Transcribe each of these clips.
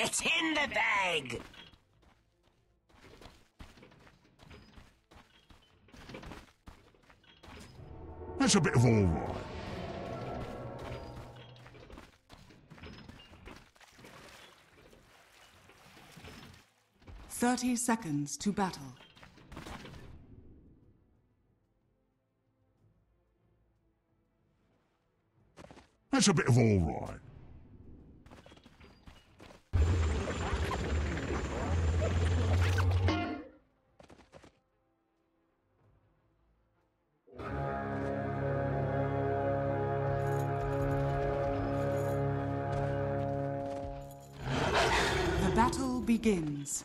It's in the bag! That's a bit of all right. Thirty seconds to battle. That's a bit of all right. Begins.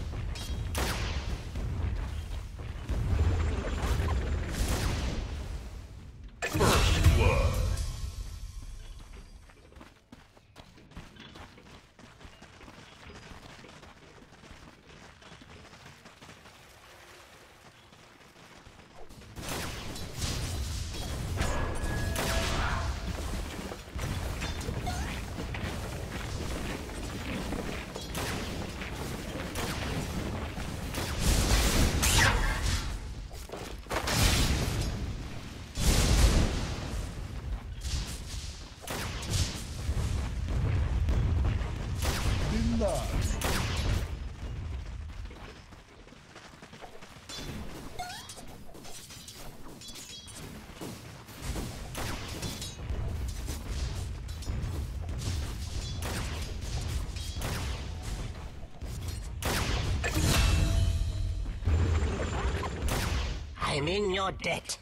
In your debt.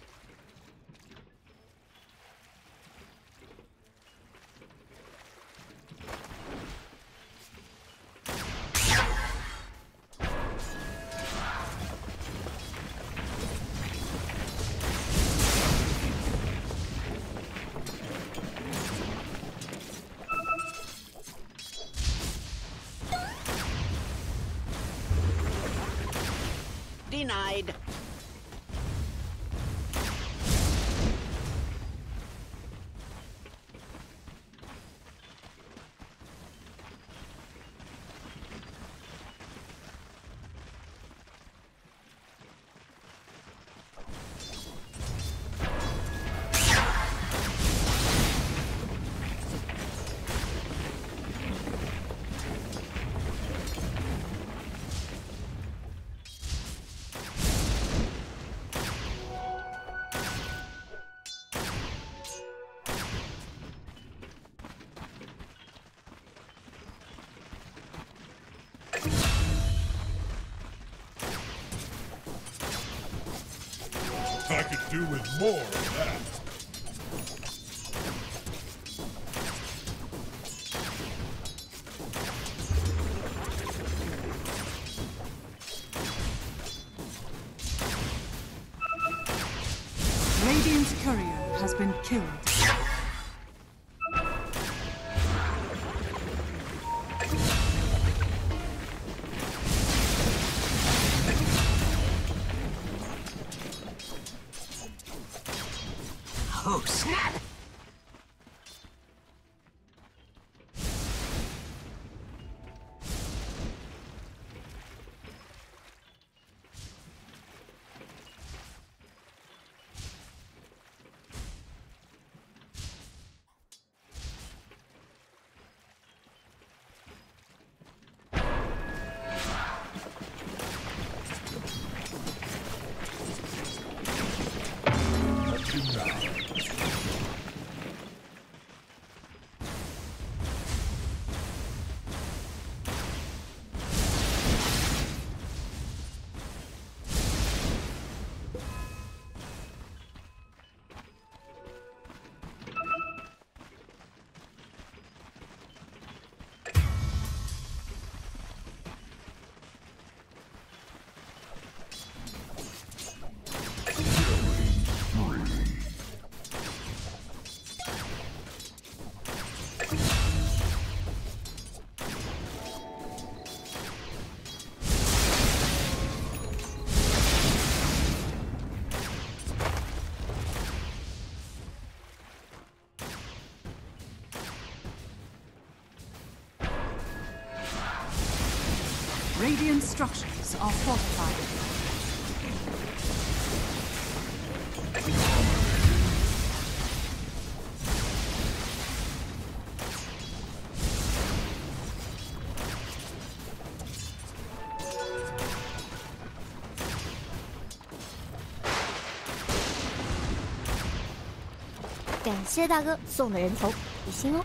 Denied. Do with more of that. Oh, snap! Radiant structures are fortified. “感谢大哥送的人头，比心哦。”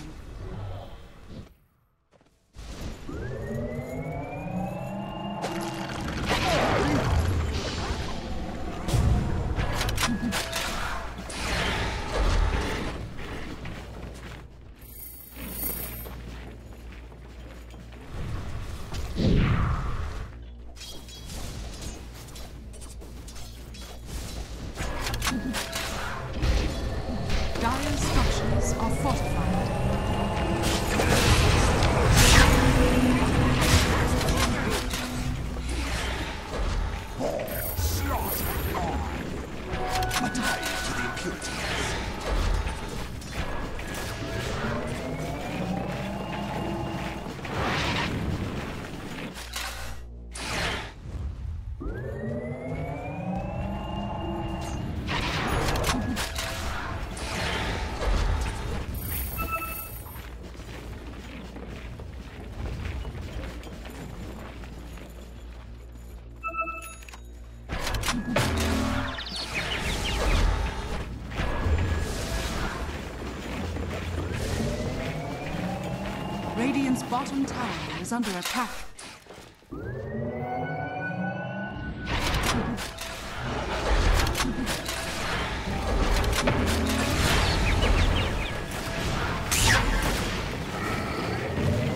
Bottom tower is under attack.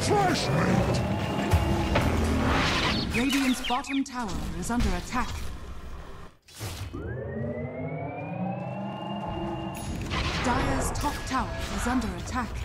Fresh meat! Radiant's bottom tower is under attack. Dire's top tower is under attack.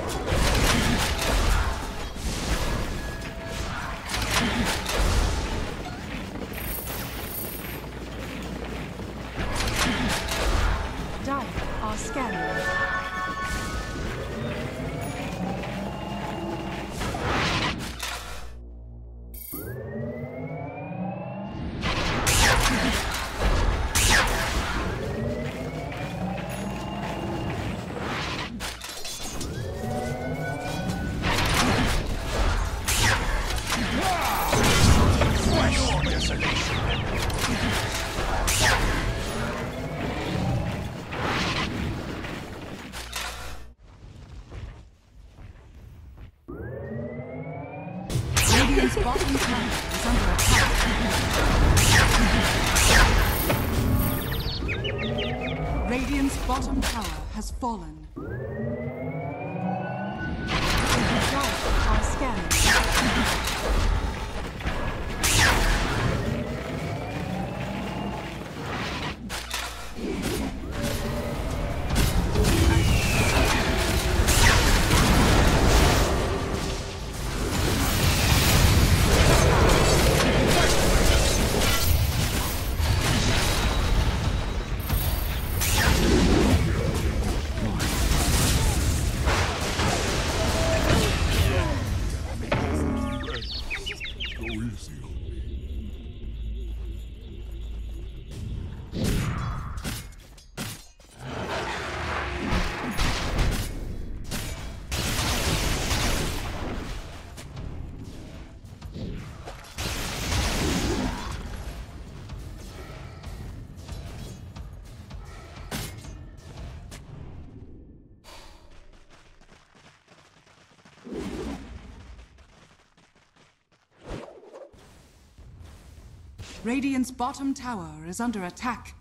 Radiant's bottom tower is under attack.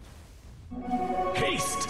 Haste!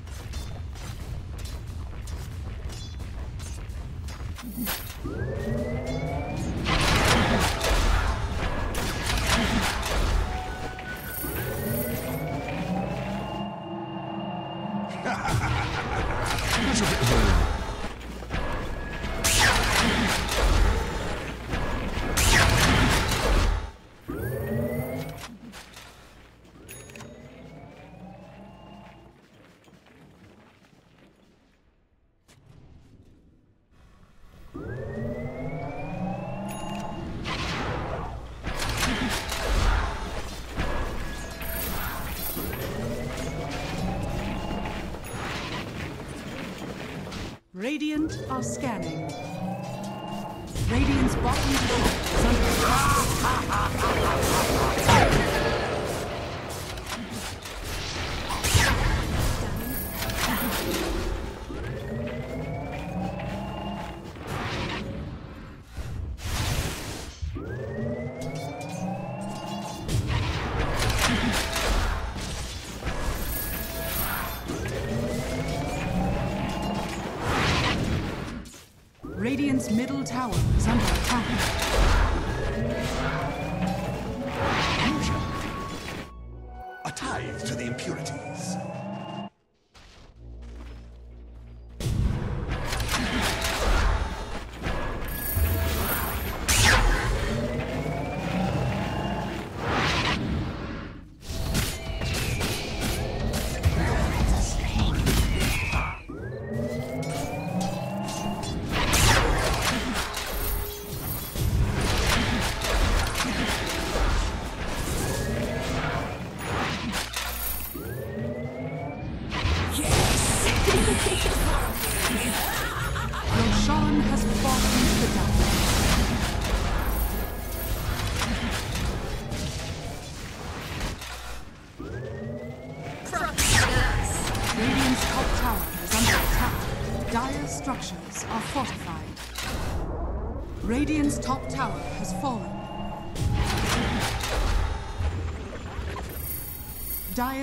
Radiant are scanning. Radiant's bottom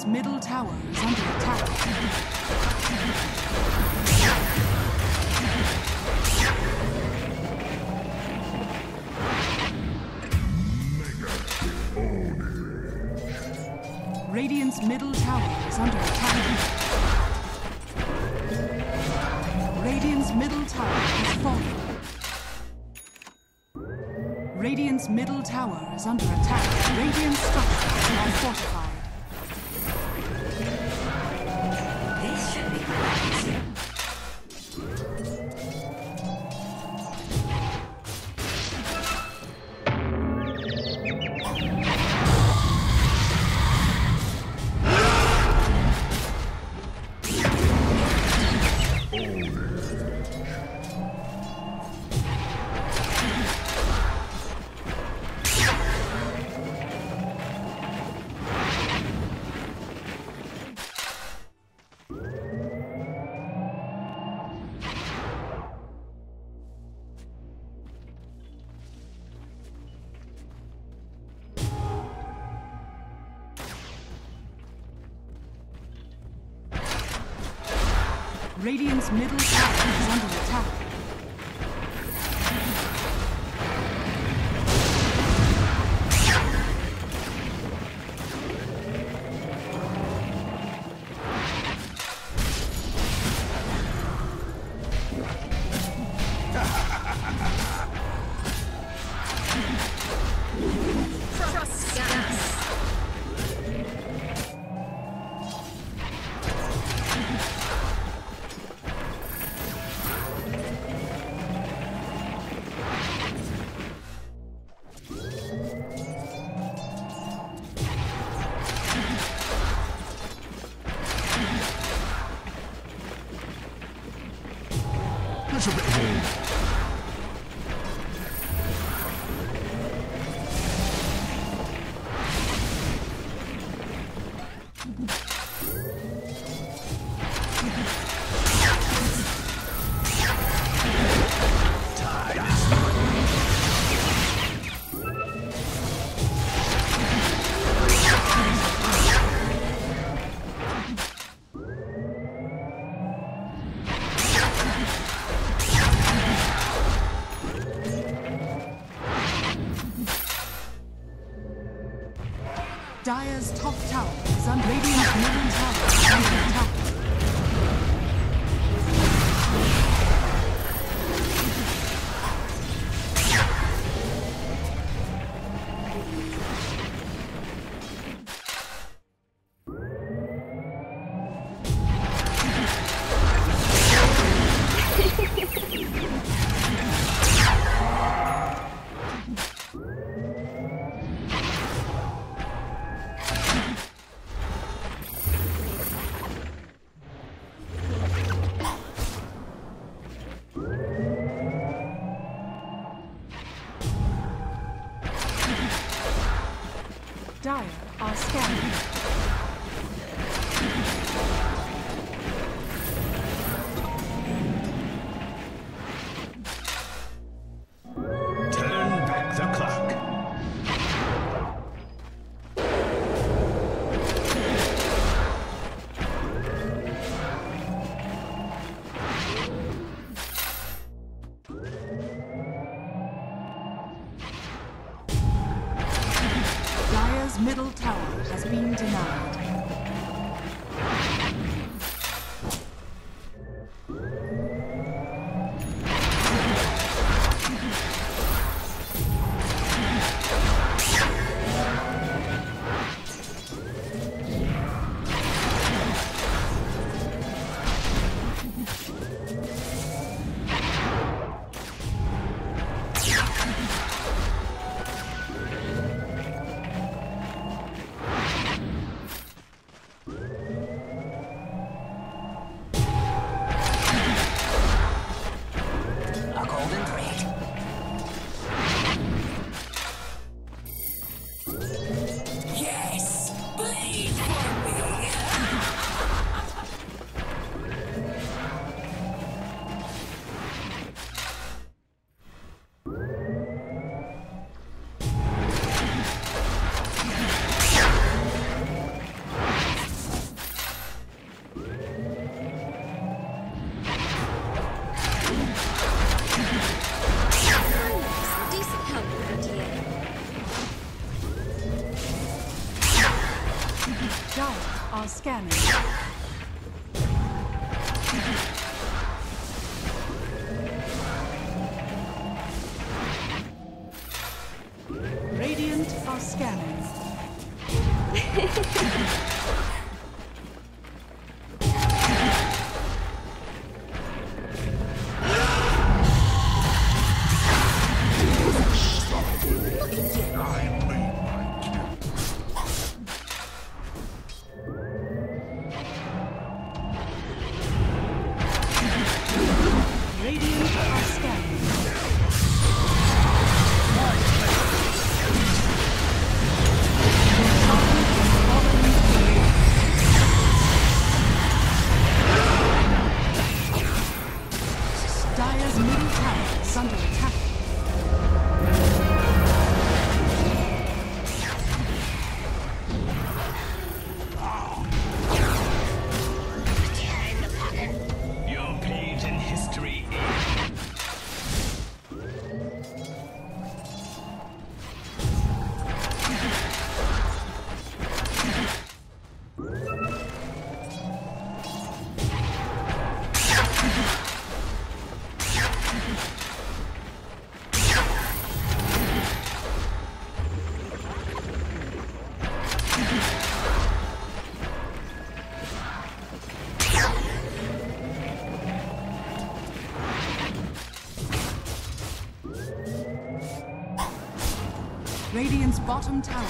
Radiant's middle tower is under attack. Radiant's middle tower is under attack. Radiant's middle tower has fallen. Radiant's middle tower is under attack. Radiant's middle tower is under attack. Dire's top tower is under Radiant's middle tower under attack. Scanning. bottom tower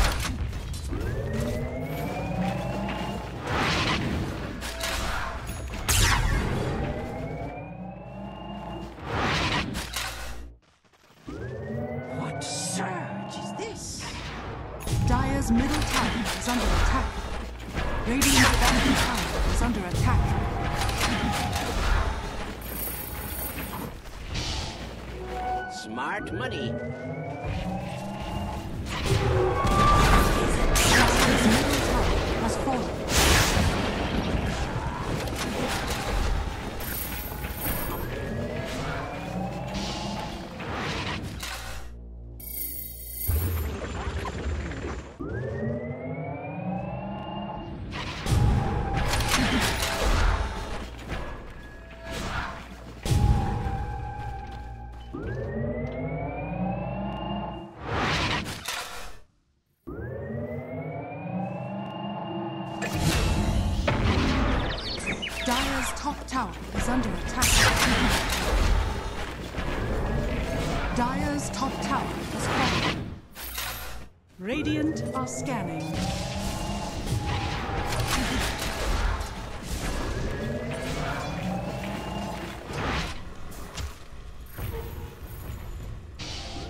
Radiant are scanning.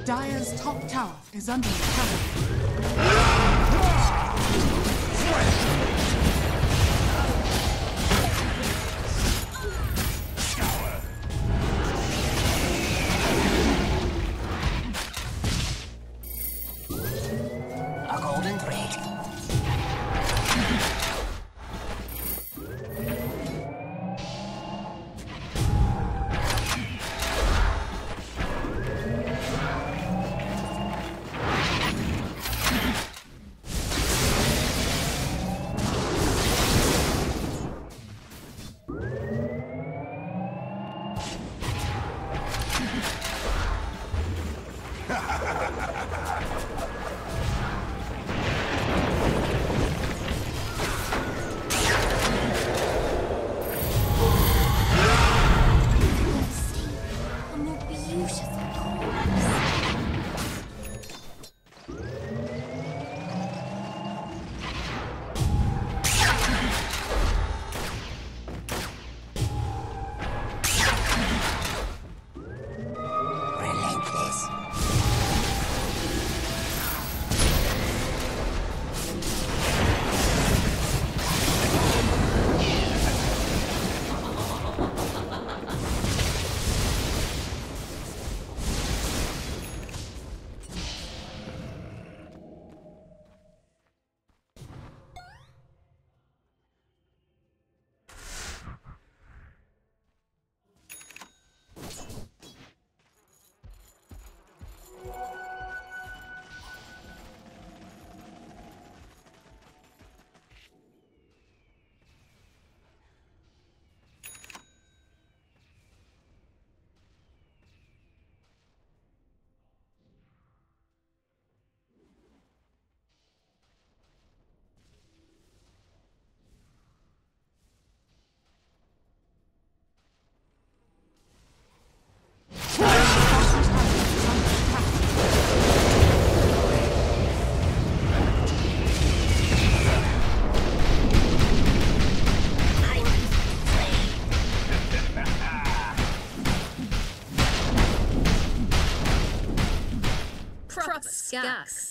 Dire's top tower is under attack. yucks. yucks.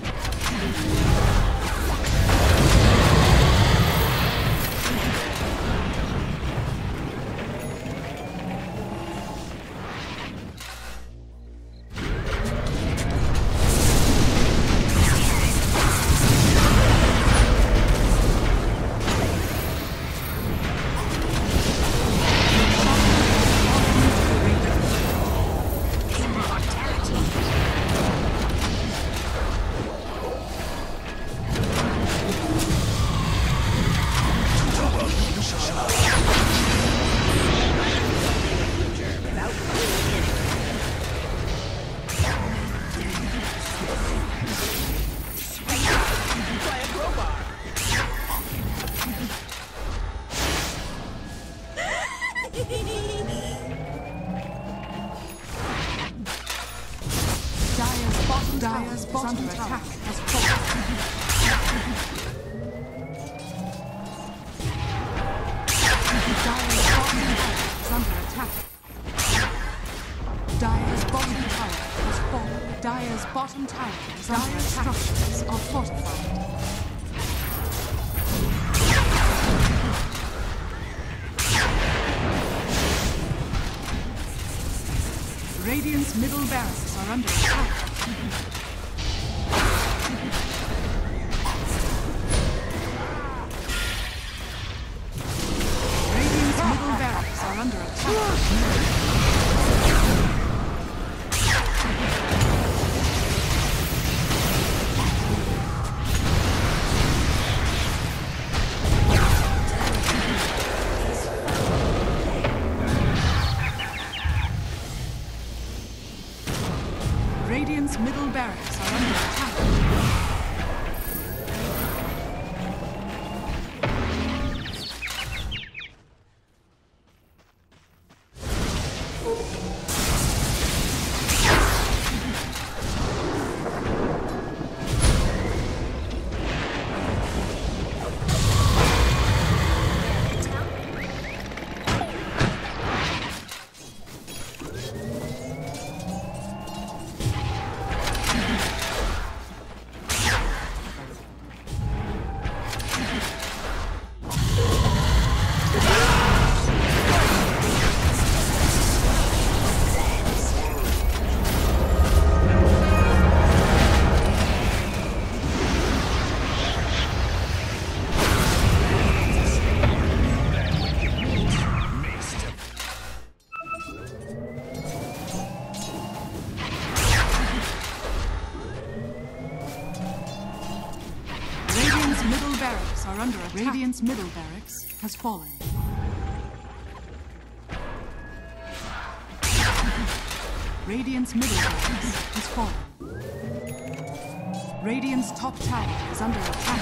Middle barracks has fallen. Radiant's middle barracks has fallen. Radiant's top tower is under attack.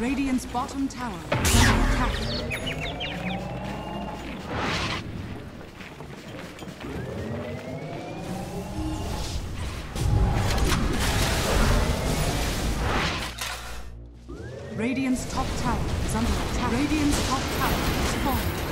Radiant's bottom tower is under attack. Radiant's top tower is under attack. Top tower is falling.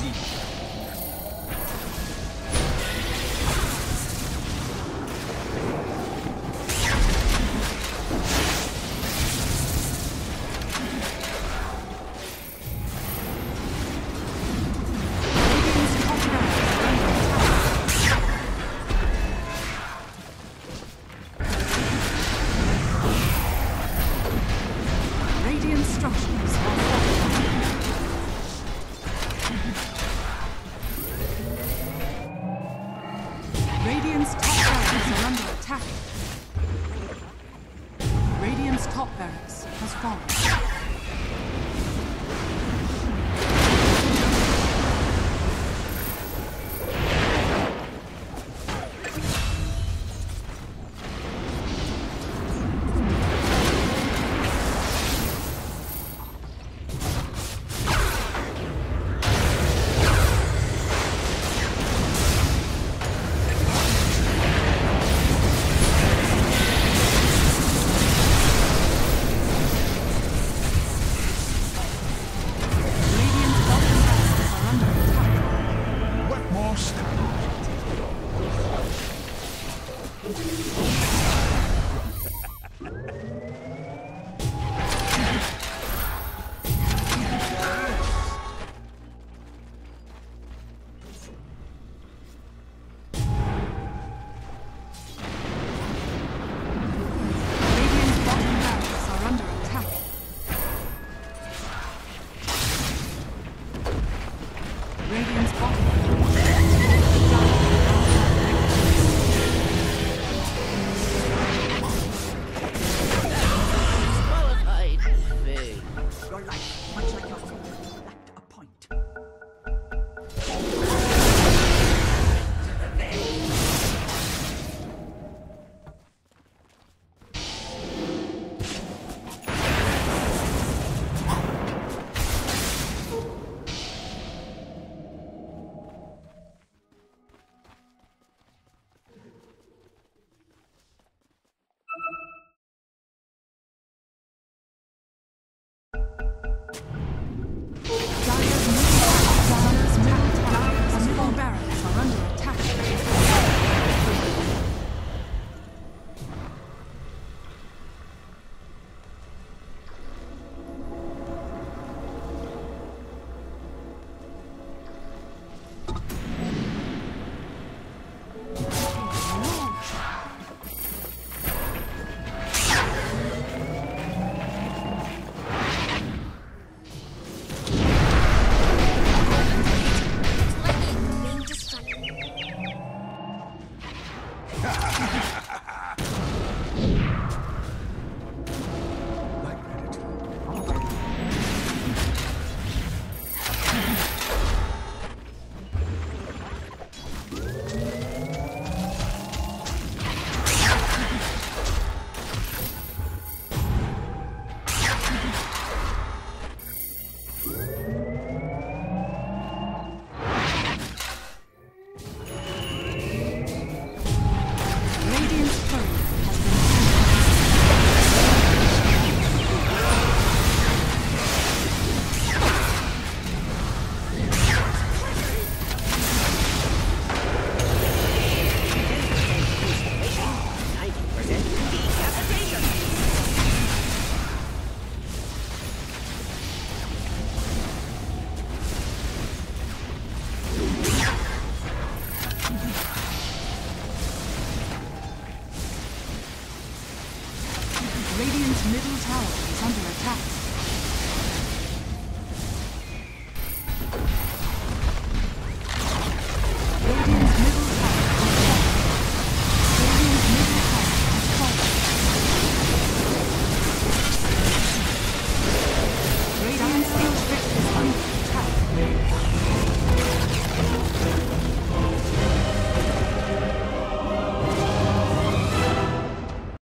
Face